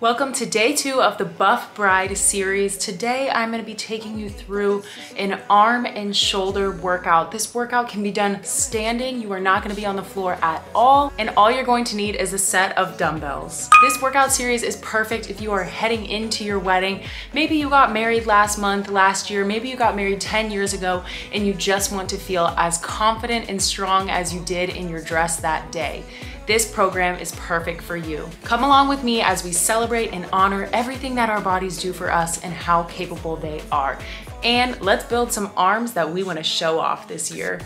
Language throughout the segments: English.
Welcome to day two of the Buff Bride series. Today I'm gonna to be taking you through an arm and shoulder workout. This workout can be done standing. You are not gonna be on the floor at all. And all you're going to need is a set of dumbbells. This workout series is perfect if you are heading into your wedding. Maybe you got married last month, last year, maybe you got married 10 years ago and you just want to feel as confident and strong as you did in your dress that day this program is perfect for you. Come along with me as we celebrate and honor everything that our bodies do for us and how capable they are. And let's build some arms that we wanna show off this year.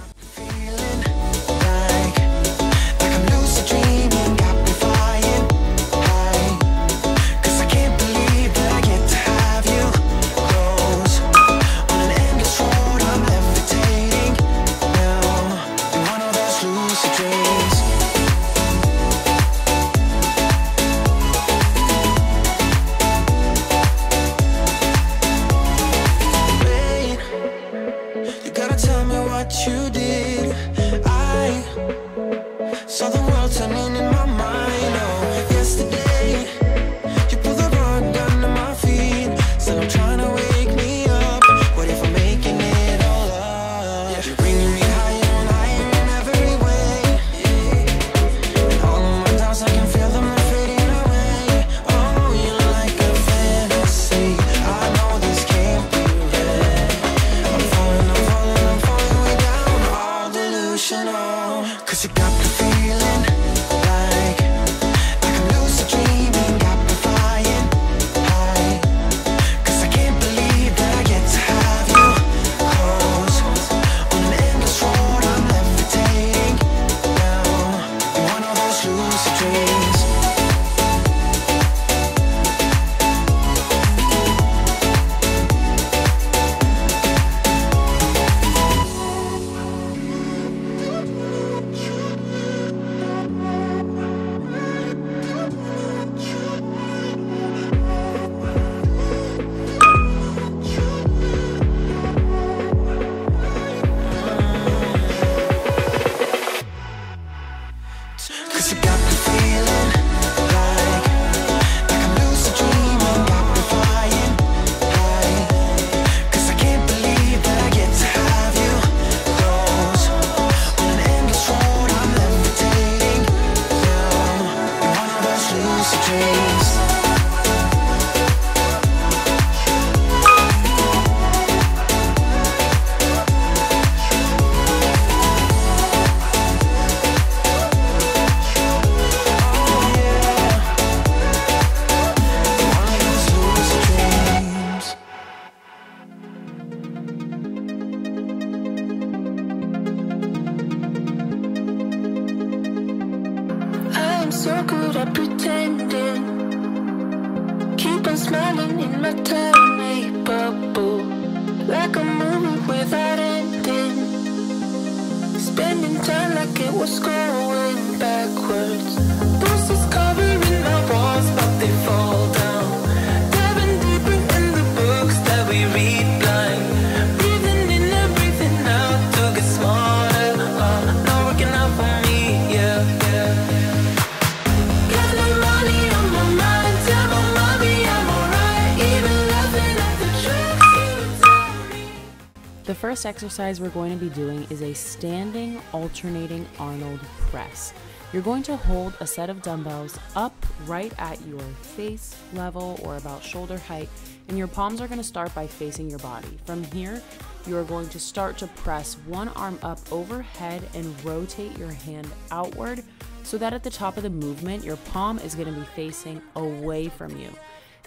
First exercise we're going to be doing is a standing alternating Arnold press. You're going to hold a set of dumbbells up right at your face level or about shoulder height, and your palms are going to start by facing your body. From here, you are going to start to press one arm up overhead and rotate your hand outward so that at the top of the movement, your palm is going to be facing away from you.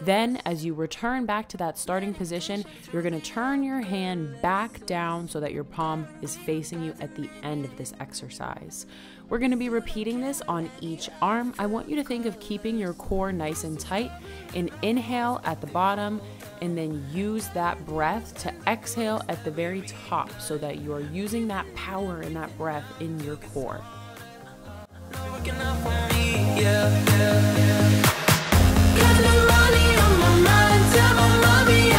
Then, as you return back to that starting position, you're gonna turn your hand back down so that your palm is facing you at the end of this exercise. We're gonna be repeating this on each arm. I want you to think of keeping your core nice and tight and inhale at the bottom and then use that breath to exhale at the very top so that you are using that power and that breath in your core. Mind. Tell my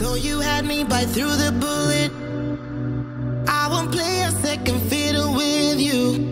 let me bite through the bullet. I won't play a second fiddle with you.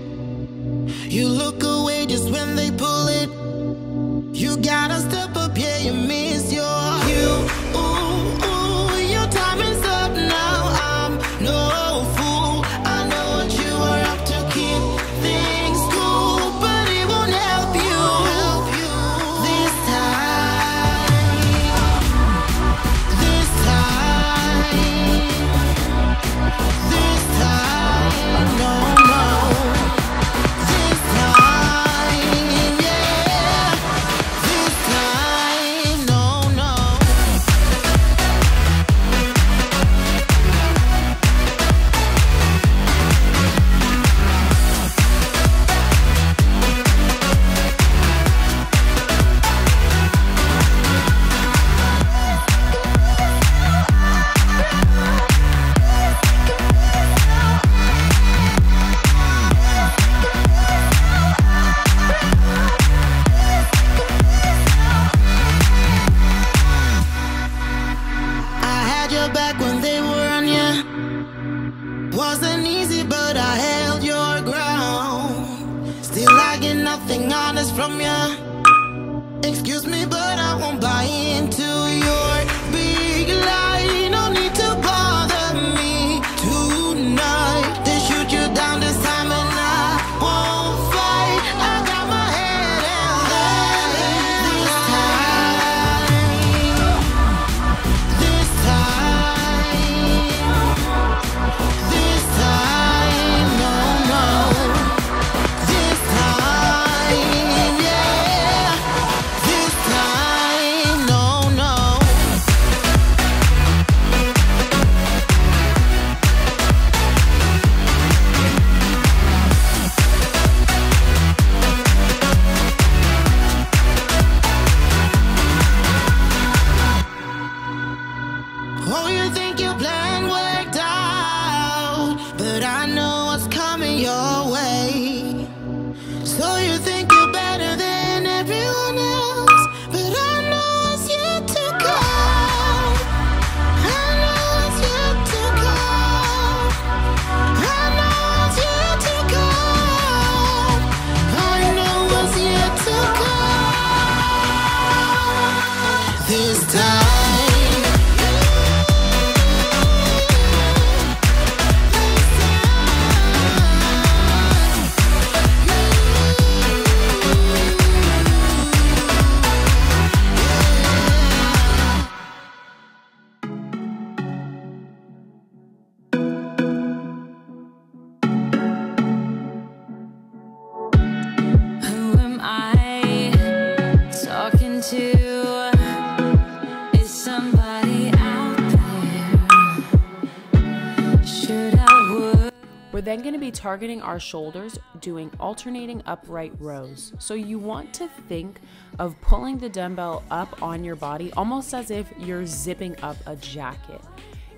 Be targeting our shoulders, doing alternating upright rows. So you want to think of pulling the dumbbell up on your body almost as if you're zipping up a jacket.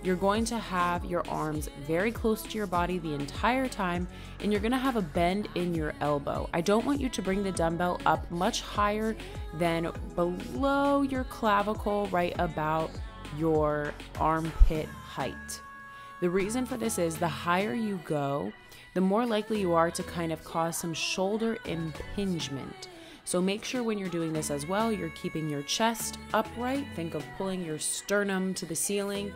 You're going to have your arms very close to your body the entire time, and you're gonna have a bend in your elbow. I don't want you to bring the dumbbell up much higher than below your clavicle, right about your armpit height. The reason for this is the higher you go, the more likely you are to kind of cause some shoulder impingement. So make sure when you're doing this as well, you're keeping your chest upright. Think of pulling your sternum to the ceiling.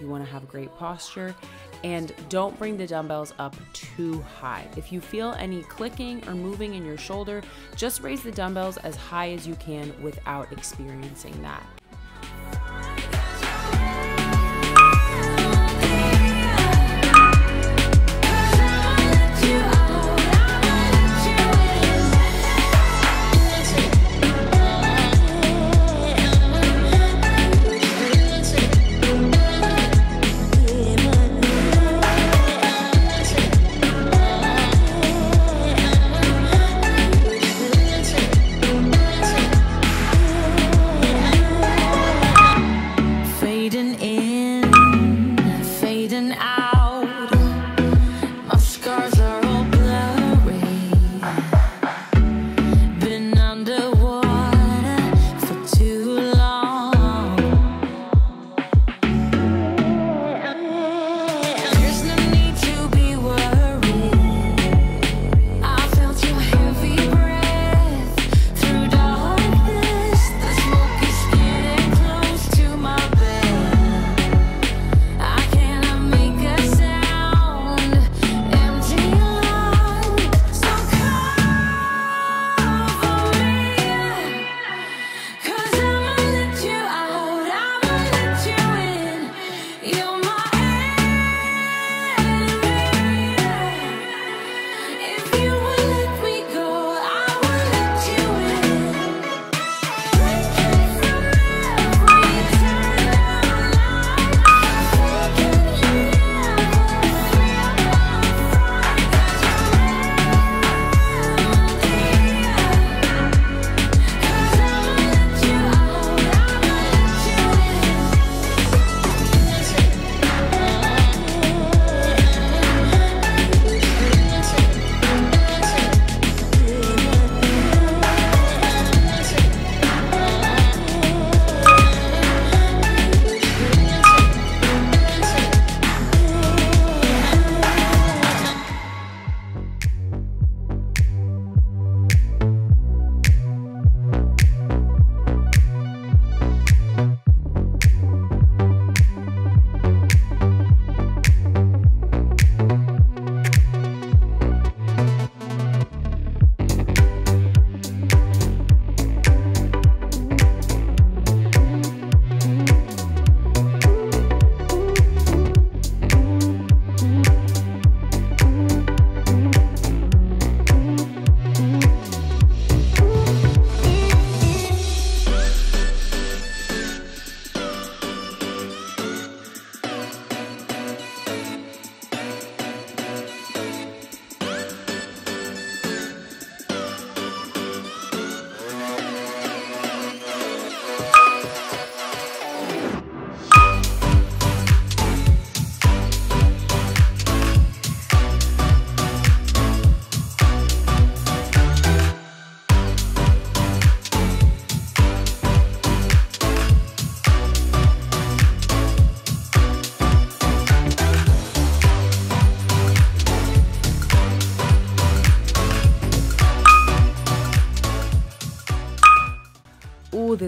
You want to have great posture. And don't bring the dumbbells up too high. If you feel any clicking or moving in your shoulder, just raise the dumbbells as high as you can without experiencing that.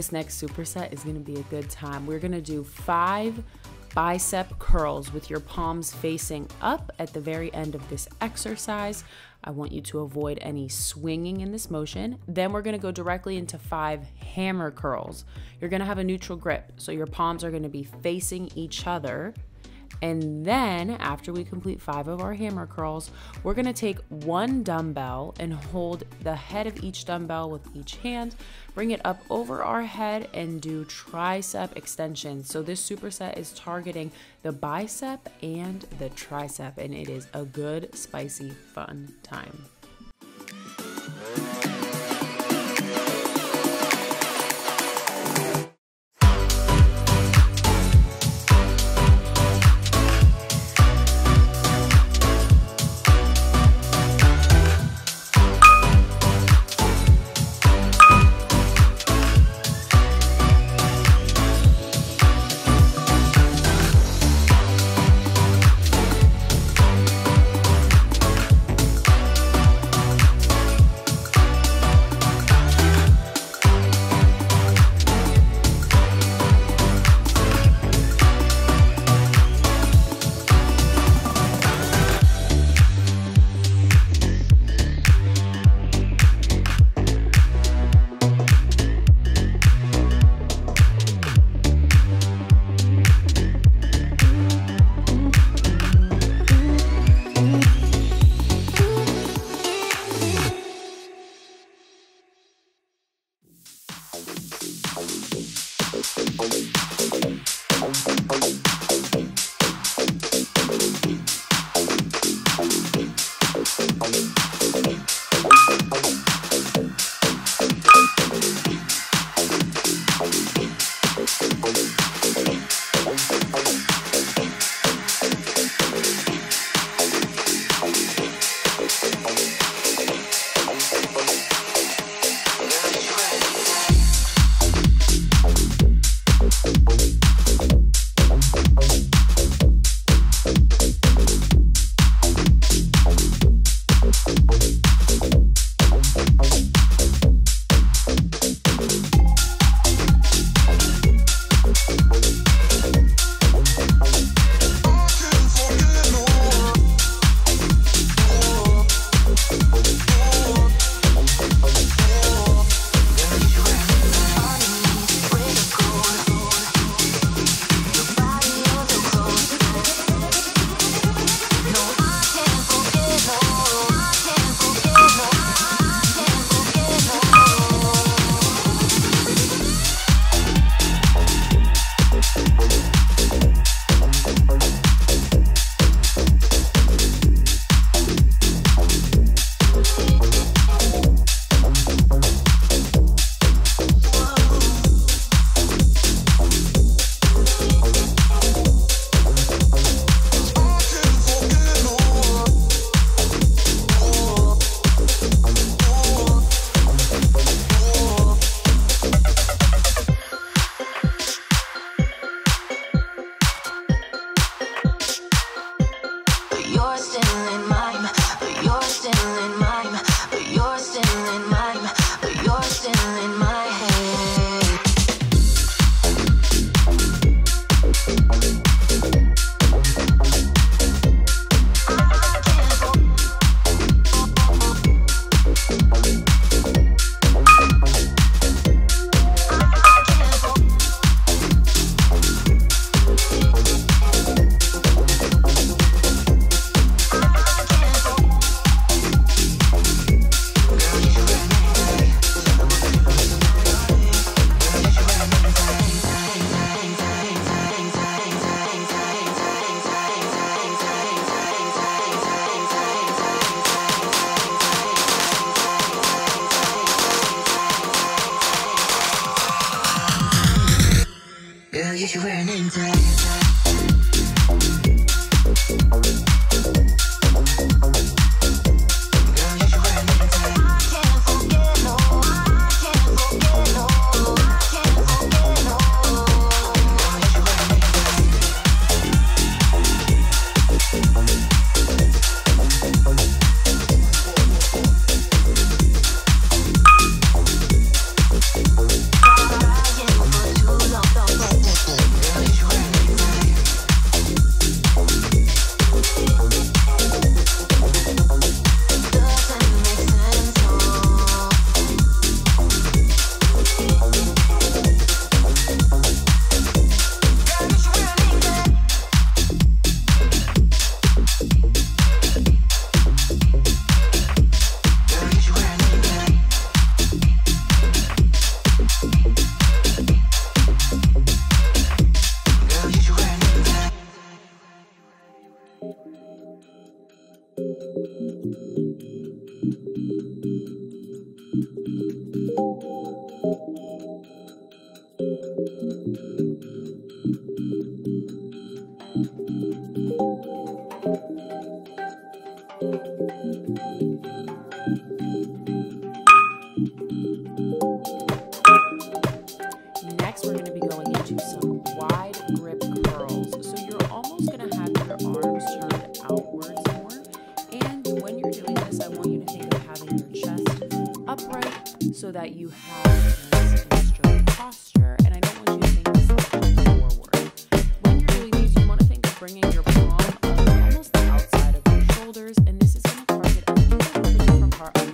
This next superset is going to be a good time. We're going to do five bicep curls with your palms facing up at the very end of this exercise. I want you to avoid any swinging in this motion. Then we're gonna go directly into five hammer curls. You're gonna have a neutral grip, so your palms are gonna be facing each other and then, after we complete five of our hammer curls, we're gonna take one dumbbell and hold the head of each dumbbell with each hand, bring it up over our head, and do tricep extensions. So, this superset is targeting the bicep and the tricep, and it is a good, spicy, fun time.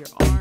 Your arm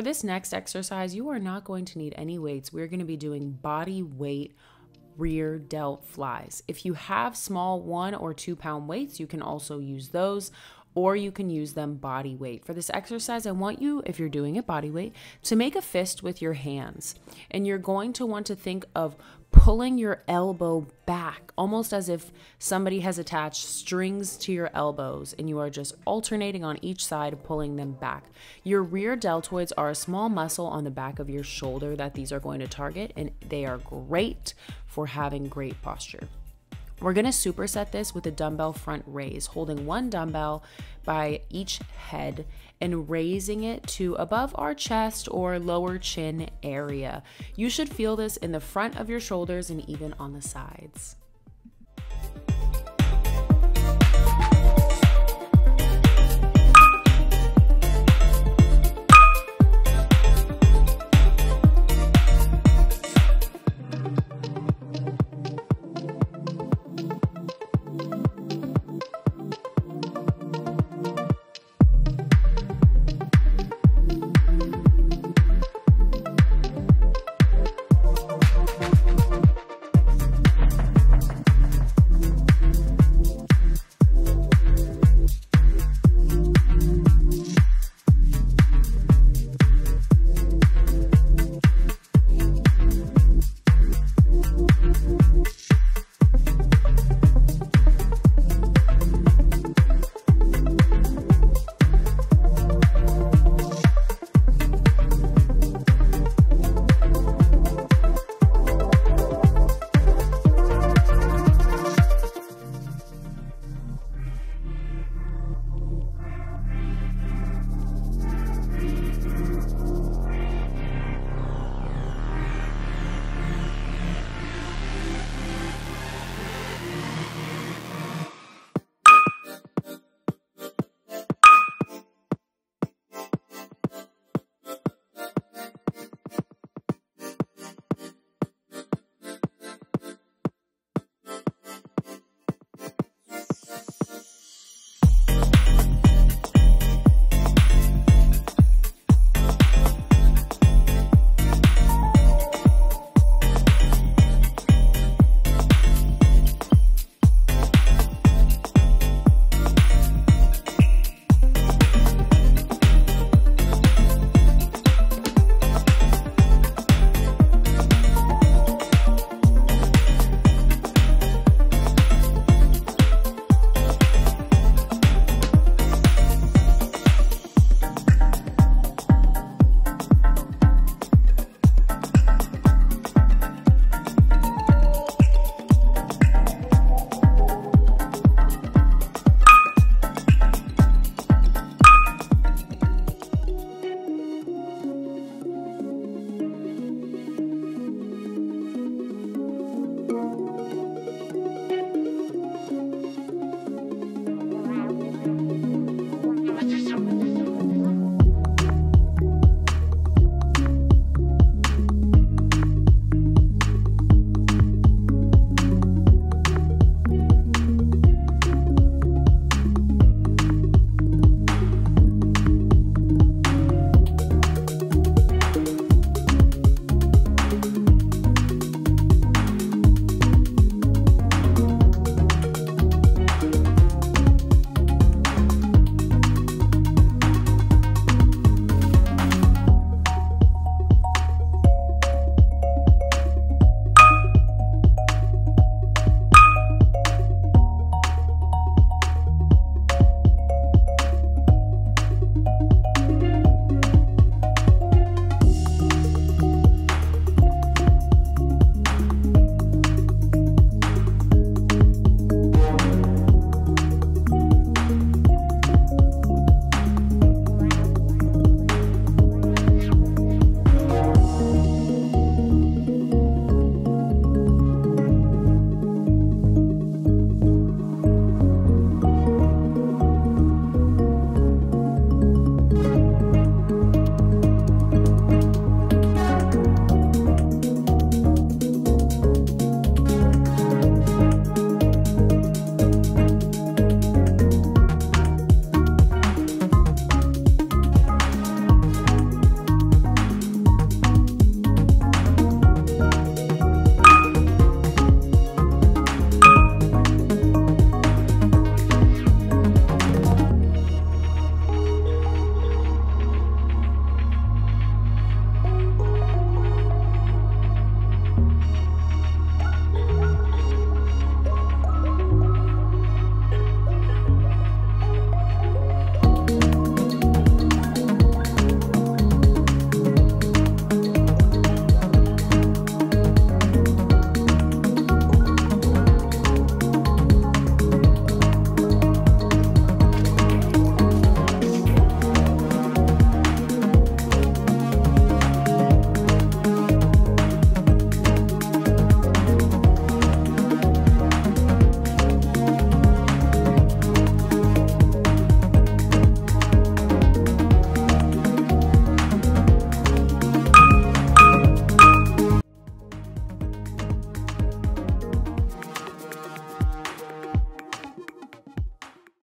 For this next exercise, you are not going to need any weights. We're going to be doing body weight rear delt flies. If you have small one or two pound weights, you can also use those or you can use them body weight. For this exercise, I want you, if you're doing it body weight, to make a fist with your hands. And you're going to want to think of pulling your elbow back, almost as if somebody has attached strings to your elbows and you are just alternating on each side, pulling them back. Your rear deltoids are a small muscle on the back of your shoulder that these are going to target, and they are great for having great posture. We're gonna superset this with a dumbbell front raise, holding one dumbbell by each head and raising it to above our chest or lower chin area. You should feel this in the front of your shoulders and even on the sides.